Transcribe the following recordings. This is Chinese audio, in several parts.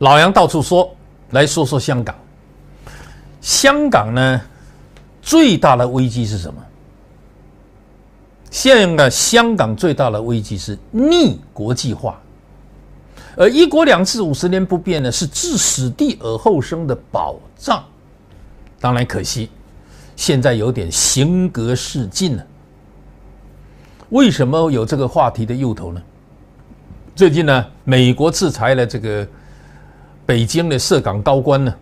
老杨到处说，来说说香港。香港呢，最大的危机是什么？现在香港最大的危机是逆国际化，而一国两制五十年不变呢，是置死地而后生的保障。当然可惜，现在有点行格势尽了。为什么有这个话题的诱头呢？最近呢，美国制裁了这个。北京的涉港高官呢，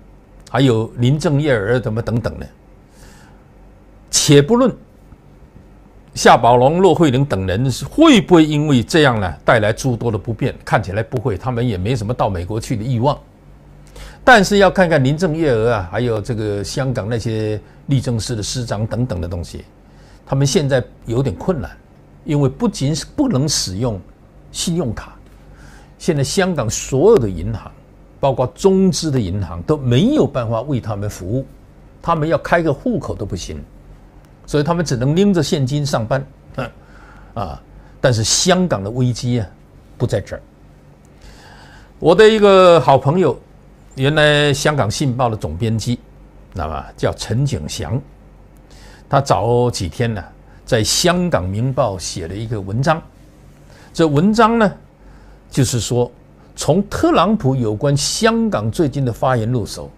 还有林郑月娥怎么等等呢？且不论夏宝龙、骆惠玲等人会不会因为这样呢带来诸多的不便，看起来不会，他们也没什么到美国去的欲望。但是要看看林郑月娥啊，还有这个香港那些律政司的司长等等的东西，他们现在有点困难，因为不仅是不能使用信用卡，现在香港所有的银行。包括中资的银行都没有办法为他们服务，他们要开个户口都不行，所以他们只能拎着现金上班。啊，但是香港的危机啊，不在这儿。我的一个好朋友，原来香港信报的总编辑，那么叫陈景祥，他早几天呢，在香港明报写了一个文章，这文章呢，就是说。从特朗普有关香港最近的发言入手，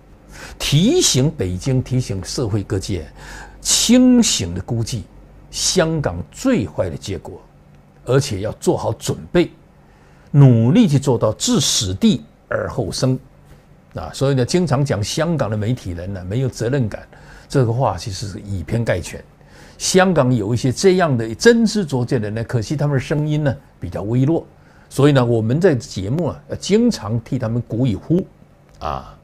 提醒北京，提醒社会各界，清醒的估计香港最坏的结果，而且要做好准备，努力去做到置死地而后生。啊，所以呢，经常讲香港的媒体人呢没有责任感，这个话其实是以偏概全。香港有一些这样的真知灼见的人呢，可惜他们的声音呢比较微弱。所以呢，我们在节目啊，要经常替他们鼓与呼啊。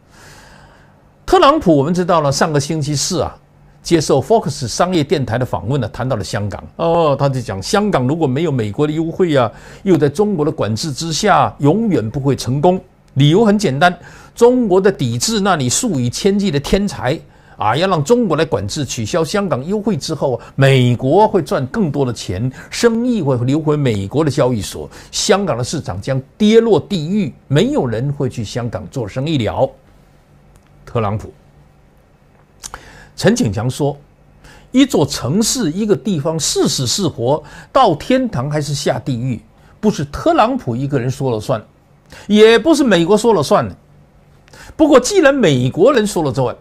特朗普，我们知道了，上个星期四啊，接受 Fox 商业电台的访问呢，谈到了香港哦，他就讲，香港如果没有美国的优惠啊，又在中国的管制之下，永远不会成功。理由很简单，中国的抵制那里数以千计的天才。啊，要让中国来管制，取消香港优惠之后，美国会赚更多的钱，生意会流回美国的交易所，香港的市场将跌落地狱，没有人会去香港做生意了。特朗普，陈景强说：“一座城市，一个地方，是死是活，到天堂还是下地狱，不是特朗普一个人说了算，也不是美国说了算。不过，既然美国人说了算。”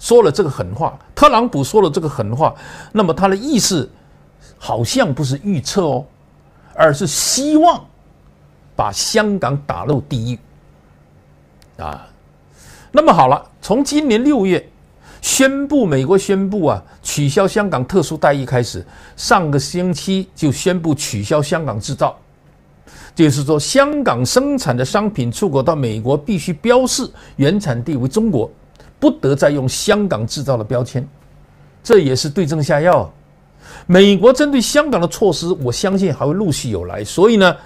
说了这个狠话，特朗普说了这个狠话，那么他的意思好像不是预测哦，而是希望把香港打入地狱啊。那么好了，从今年六月宣布美国宣布啊取消香港特殊待遇开始，上个星期就宣布取消香港制造，就是说香港生产的商品出口到美国必须标示原产地为中国。不得再用香港制造的标签，这也是对症下药。美国针对香港的措施，我相信还会陆续有来。所以呢，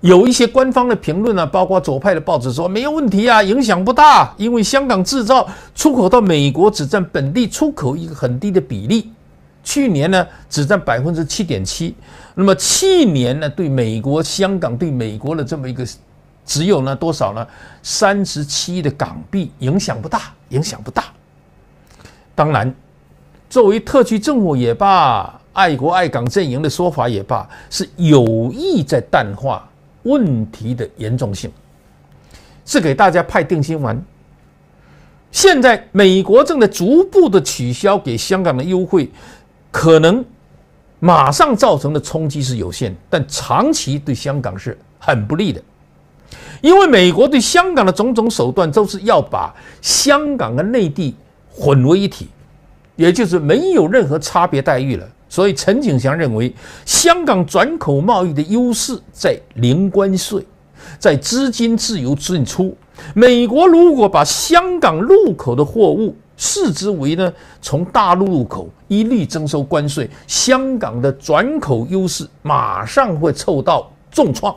有一些官方的评论呢，包括左派的报纸说没有问题啊，影响不大，因为香港制造出口到美国只占本地出口一个很低的比例，去年呢只占百分之七点七。那么去年呢，对美国香港对美国的这么一个。只有呢多少呢？三十七亿的港币，影响不大，影响不大。当然，作为特区政府也罢，爱国爱港阵营的说法也罢，是有意在淡化问题的严重性，是给大家派定心丸。现在美国正在逐步的取消给香港的优惠，可能马上造成的冲击是有限，但长期对香港是很不利的。因为美国对香港的种种手段都是要把香港跟内地混为一体，也就是没有任何差别待遇了。所以陈景祥认为，香港转口贸易的优势在零关税，在资金自由进出。美国如果把香港入口的货物视之为呢从大陆入口，一律征收关税，香港的转口优势马上会受到重创。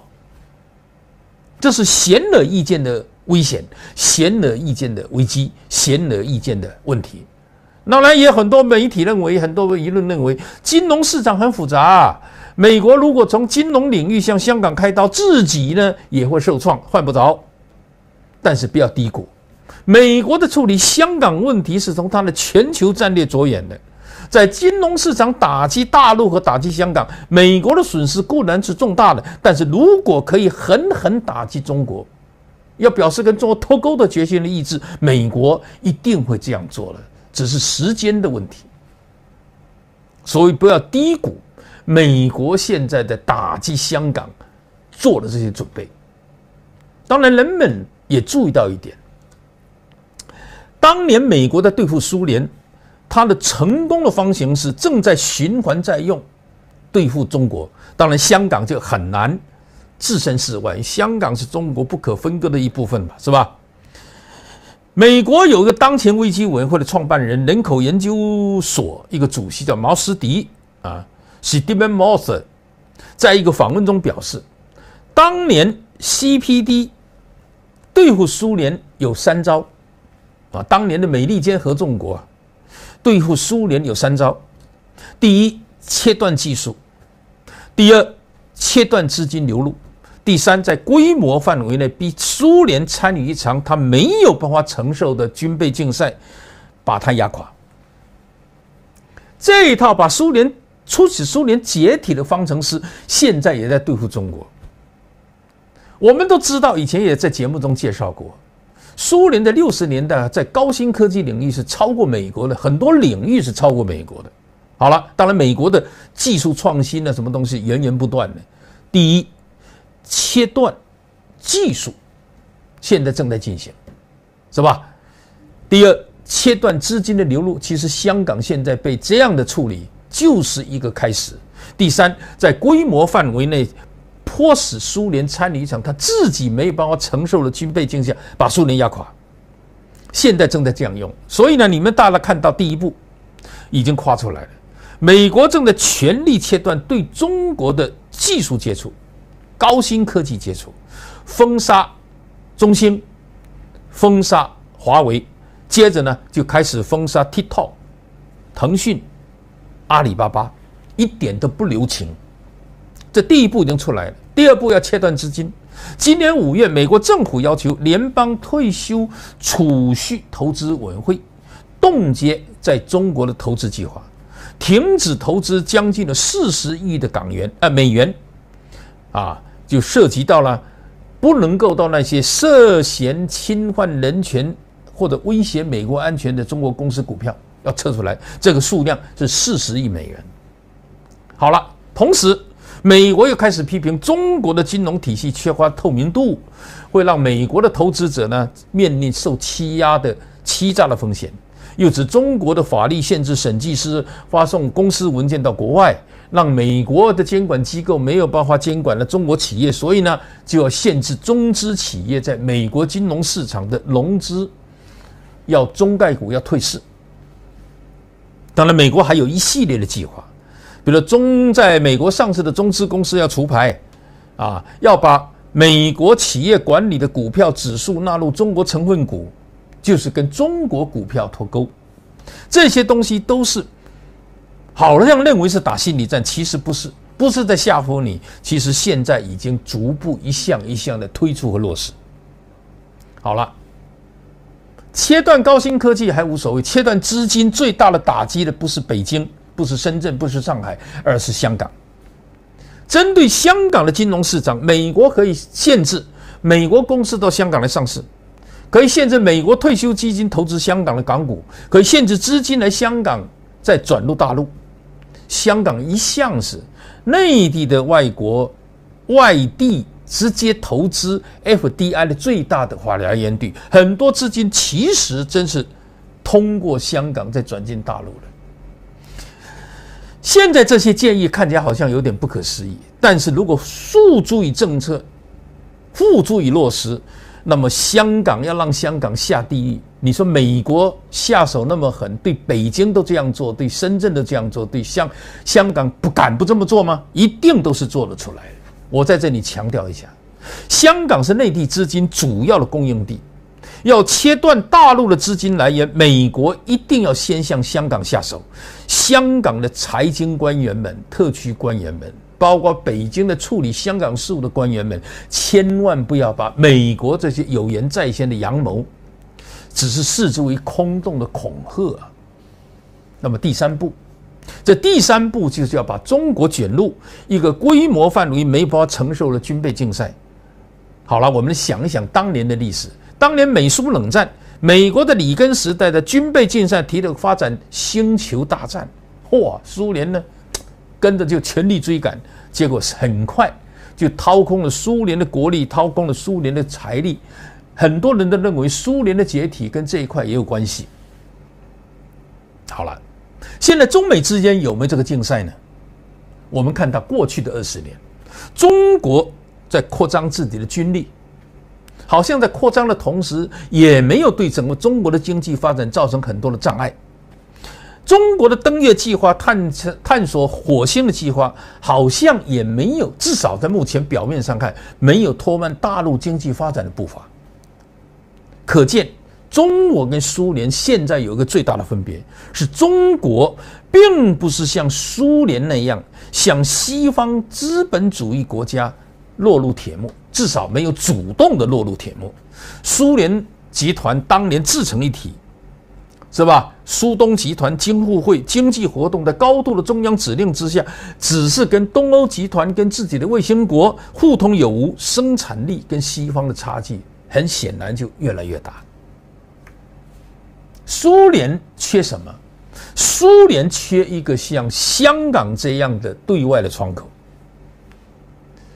这是显而易见的危险，显而易见的危机，显而易见的问题。当然，也有很多媒体认为，很多舆论认为，金融市场很复杂。美国如果从金融领域向香港开刀，自己呢也会受创，换不着。但是不要低估，美国的处理香港问题是从它的全球战略着眼的。在金融市场打击大陆和打击香港，美国的损失固然是重大的，但是如果可以狠狠打击中国，要表示跟中国脱钩的决心的意志，美国一定会这样做了，只是时间的问题。所以不要低估美国现在的打击香港做的这些准备。当然，人们也注意到一点，当年美国在对付苏联。它的成功的方形式正在循环在用，对付中国。当然，香港就很难置身事外，香港是中国不可分割的一部分嘛，是吧？美国有一个当前危机委员会的创办人，人口研究所一个主席叫毛斯迪啊，Stephen Moss，在一个访问中表示，当年 CPD 对付苏联有三招啊，当年的美利坚合众国。对付苏联有三招：第一，切断技术；第二，切断资金流入；第三，在规模范围内逼苏联参与一场他没有办法承受的军备竞赛，把他压垮。这一套把苏联促使苏联解体的方程式，现在也在对付中国。我们都知道，以前也在节目中介绍过。苏联的六十年代在高新科技领域是超过美国的，很多领域是超过美国的。好了，当然美国的技术创新呢，什么东西源源不断的。第一，切断技术，现在正在进行，是吧？第二，切断资金的流入，其实香港现在被这样的处理就是一个开始。第三，在规模范围内。迫使苏联参与一场他自己没有办法承受的军备竞赛，把苏联压垮。现在正在这样用，所以呢，你们大家看到第一步已经跨出来了。美国正在全力切断对中国的技术接触、高新科技接触，封杀中兴，封杀华为，接着呢就开始封杀 TikTok、腾讯、阿里巴巴，一点都不留情。这第一步已经出来了，第二步要切断资金。今年五月，美国政府要求联邦退休储蓄投资委员会冻结在中国的投资计划，停止投资将近了四十亿的港元啊美元，啊，就涉及到了不能够到那些涉嫌侵犯人权或者威胁美国安全的中国公司股票要撤出来，这个数量是四十亿美元。好了，同时。美国又开始批评中国的金融体系缺乏透明度，会让美国的投资者呢面临受欺压的欺诈的风险。又指中国的法律限制审计师发送公司文件到国外，让美国的监管机构没有办法监管了中国企业，所以呢就要限制中资企业在美国金融市场的融资，要中概股要退市。当然，美国还有一系列的计划。比如中在美国上市的中资公司要除牌，啊，要把美国企业管理的股票指数纳入中国成分股，就是跟中国股票脱钩。这些东西都是好像认为是打心理战，其实不是，不是在吓唬你。其实现在已经逐步一项一项的推出和落实。好了，切断高新科技还无所谓，切断资金最大的打击的不是北京。不是深圳，不是上海，而是香港。针对香港的金融市场，美国可以限制美国公司到香港来上市，可以限制美国退休基金投资香港的港股，可以限制资金来香港再转入大陆。香港一向是内地的外国外地直接投资 FDI 的最大的华来源地，很多资金其实真是通过香港再转进大陆的。现在这些建议看起来好像有点不可思议，但是如果诉诸于政策，付诸于落实，那么香港要让香港下地狱，你说美国下手那么狠，对北京都这样做，对深圳都这样做，对香香港不敢不这么做吗？一定都是做得出来的。我在这里强调一下，香港是内地资金主要的供应地。要切断大陆的资金来源，美国一定要先向香港下手。香港的财经官员们、特区官员们包括北京的处理香港事务的官员们，千万不要把美国这些有言在先的阳谋，只是视之为空洞的恐吓。那么第三步，这第三步就是要把中国卷入一个规模范围没法承受的军备竞赛。好了，我们想一想当年的历史，当年美苏冷战，美国的里根时代的军备竞赛提的发展星球大战，嚯，苏联呢？跟着就全力追赶，结果是很快就掏空了苏联的国力，掏空了苏联的财力。很多人都认为苏联的解体跟这一块也有关系。好了，现在中美之间有没有这个竞赛呢？我们看到过去的二十年，中国在扩张自己的军力，好像在扩张的同时，也没有对整个中国的经济发展造成很多的障碍。中国的登月计划、探探索火星的计划，好像也没有，至少在目前表面上看，没有拖慢大陆经济发展的步伐。可见，中国跟苏联现在有一个最大的分别，是中国并不是像苏联那样，像西方资本主义国家落入铁幕，至少没有主动的落入铁幕。苏联集团当年自成一体。是吧？苏东集团京沪会经济活动在高度的中央指令之下，只是跟东欧集团跟自己的卫星国互通有无，生产力跟西方的差距很显然就越来越大。苏联缺什么？苏联缺一个像香港这样的对外的窗口。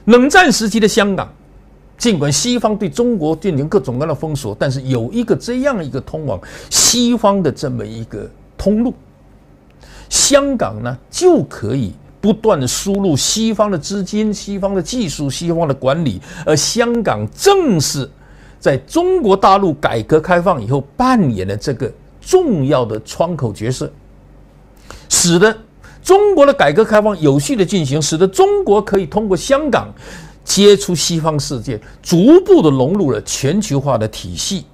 冷战时期的香港。尽管西方对中国进行各种各样的封锁，但是有一个这样一个通往西方的这么一个通路，香港呢就可以不断的输入西方的资金、西方的技术、西方的管理，而香港正是在中国大陆改革开放以后扮演了这个重要的窗口角色，使得中国的改革开放有序的进行，使得中国可以通过香港。接触西方世界，逐步的融入了全球化的体系，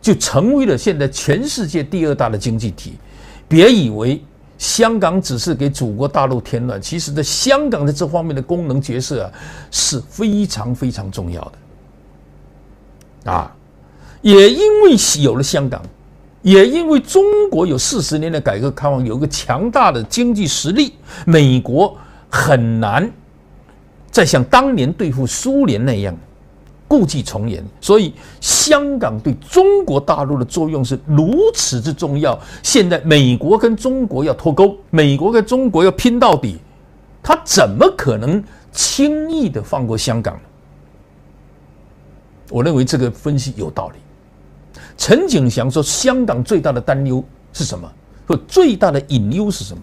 就成为了现在全世界第二大的经济体。别以为香港只是给祖国大陆添乱，其实在香港的这方面的功能角色啊是非常非常重要的。啊，也因为有了香港，也因为中国有四十年的改革开放，有一个强大的经济实力，美国很难。再像当年对付苏联那样，故伎重演。所以，香港对中国大陆的作用是如此之重要。现在，美国跟中国要脱钩，美国跟中国要拼到底，他怎么可能轻易的放过香港？我认为这个分析有道理。陈景祥说，香港最大的担忧是什么？说最大的隐忧是什么？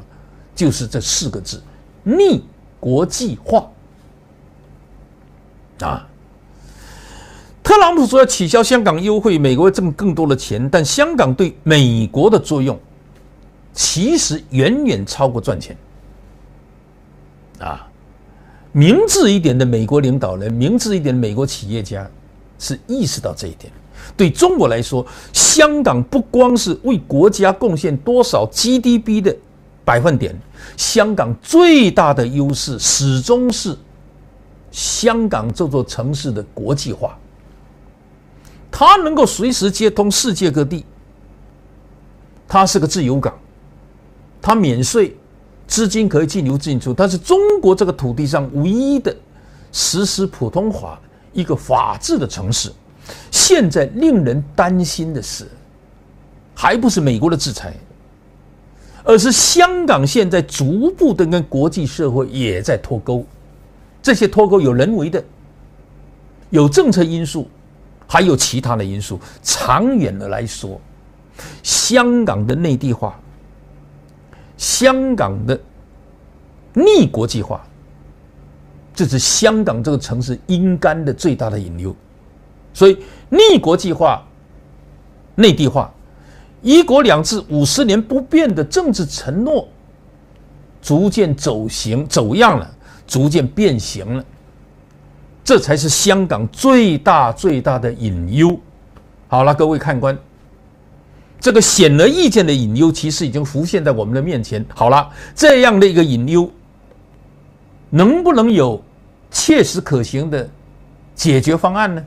就是这四个字：逆国际化。啊，特朗普说要取消香港优惠，美国会挣更多的钱，但香港对美国的作用其实远远超过赚钱。啊，明智一点的美国领导人，明智一点的美国企业家是意识到这一点。对中国来说，香港不光是为国家贡献多少 GDP 的百分点，香港最大的优势始终是。香港这座城市的国际化，它能够随时接通世界各地，它是个自由港，它免税，资金可以进入进出，它是中国这个土地上唯一的实施普通话一个法治的城市。现在令人担心的是，还不是美国的制裁，而是香港现在逐步的跟国际社会也在脱钩。这些脱钩有人为的，有政策因素，还有其他的因素。长远的来说，香港的内地化，香港的逆国际化，这是香港这个城市应该的最大的引流。所以，逆国际化、内地化、一国两制五十年不变的政治承诺，逐渐走形走样了。逐渐变形了，这才是香港最大最大的隐忧。好了，各位看官，这个显而易见的隐忧，其实已经浮现在我们的面前。好了，这样的一个隐忧，能不能有切实可行的解决方案呢？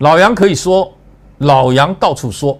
老杨可以说，老杨到处说。